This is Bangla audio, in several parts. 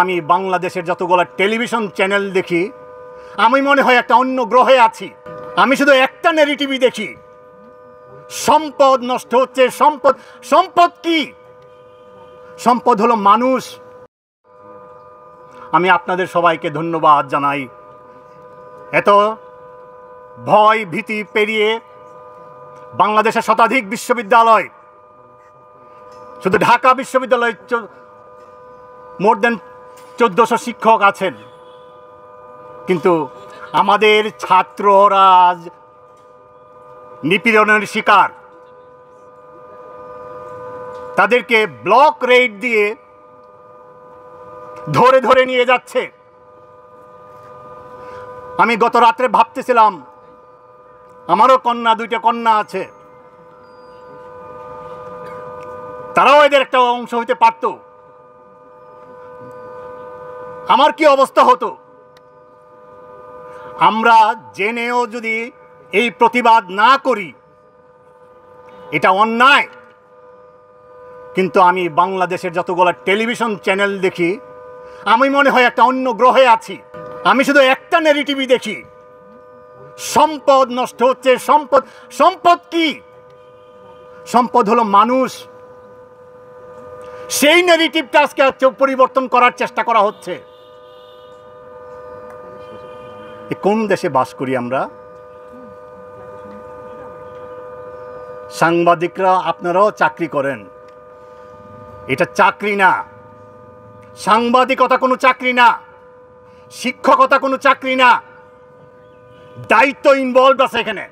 আমি বাংলাদেশের যতগুলো টেলিভিশন চ্যানেল দেখি, আমি মনে হয় একটা অন্য গ্রহে আছি। আমি শুধু একটা নেগেটিভই দেখি। সম্পদ নষ্ট হচ্ছে, সম্পদ সম্পদ কি? সম্পদ হলো মানুষ। আমি আপনাদের সবাইকে ধন্যবাদ জানাই। এত ভয়, ভীতি পেরিয়ে বাংলাদেশের শতাধিক বিশ্ববিদ্যালয়, শুধু ঢাকা বিশ্ববিদ্যালয় মোর দেন চোদ্দশো শিক্ষক আছেন। কিন্তু আমাদের ছাত্ররা নিপীড়নের শিকার। তাদেরকে ব্লক রেড দিয়ে ধরে ধরে নিয়ে যাচ্ছে। আমি গত রাত্রে ভাবতেছিলাম, আমারও কন্যা, দুইটা কন্যা আছে। তারাও এদের একটা অংশ হইতে পারত। আমার কি অবস্থা হতো? আমরা জেনেও যদি এই প্রতিবাদ না করি, এটা অন্যায়। কিন্তু আমি বাংলাদেশের যতগুলো টেলিভিশন চ্যানেল দেখি, আমি মনে হয় একটা অন্য গ্রহে আছি। আমি শুধু একটা নেগেটিভই দেখি। সম্পদ নষ্ট হচ্ছে, সম্পদ সম্পদ কি? সম্পদ হলো মানুষ। সেই নেগেটিভটা আজকে পরিবর্তন করার চেষ্টা করা হচ্ছে। কোন দেশে বাস করি আমরা? সাংবাদিকরা, আপনারাও চাকরি করেন। এটা চাকরি না। সাংবাদিকতা কোনো চাকরি না। শিক্ষকতা কোনো চাকরি না। দায়িত্ব ইনভলভ আছে এখানে।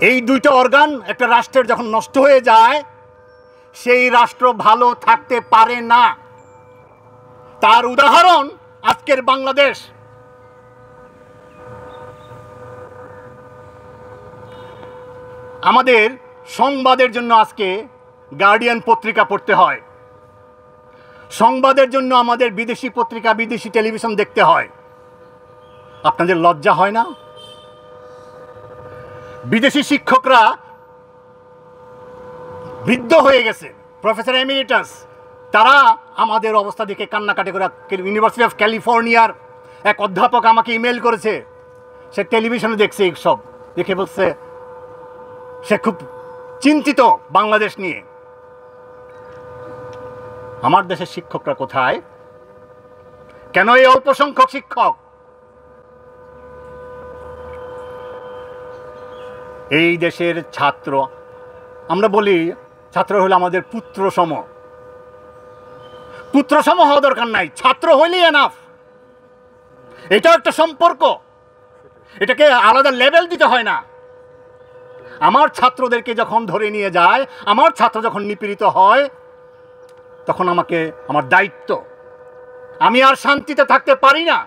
এই দুইটা অর্গান একটা রাষ্ট্রের যখন নষ্ট হয়ে যায়, সেই রাষ্ট্র ভালো থাকতে পারে না। তার উদাহরণ আজকের বাংলাদেশ। আমাদের সংবাদের জন্য আজকে গার্ডিয়ান পত্রিকা পড়তে হয়। সংবাদের জন্য আমাদের বিদেশি পত্রিকা, বিদেশি টেলিভিশন দেখতে হয়। আপনাদের লজ্জা হয় না? বিদেশি শিক্ষকরা বৃদ্ধ হয়ে গেছে। প্রফেসর এমিরিটাস তারা আমাদের অবস্থা দেখে কান্নাকাটি করে ইউনিভার্সিটি অফ ক্যালিফোর্নিয়ার এক অধ্যাপক আমাকে ইমেল করেছে। সে টেলিভিশনে দেখছে সব। দেখে বলছে, সে খুব চিন্তিত বাংলাদেশ নিয়ে। আমার দেশের শিক্ষকরা কোথায়? কেন এই অল্প সংখ্যক শিক্ষক? এই দেশের ছাত্র, আমরা বলি, ছাত্র হলো আমাদের পুত্র সম পুত্র সম হওয়া দরকার নাই। ছাত্র হইলেই এনাফ এটাও একটা সম্পর্ক। এটাকে আলাদা লেভেল দিতে হয় না। আমার ছাত্রদেরকে যখন ধরে নিয়ে যায়, আমার ছাত্র যখন নিপীড়িত হয়, তখন আমাকে, আমার দায়িত্ব। আমি আর শান্তিতে থাকতে পারি না।